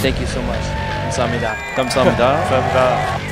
Thank you so much. 감사합니다. 감사합니다. 감사합니다.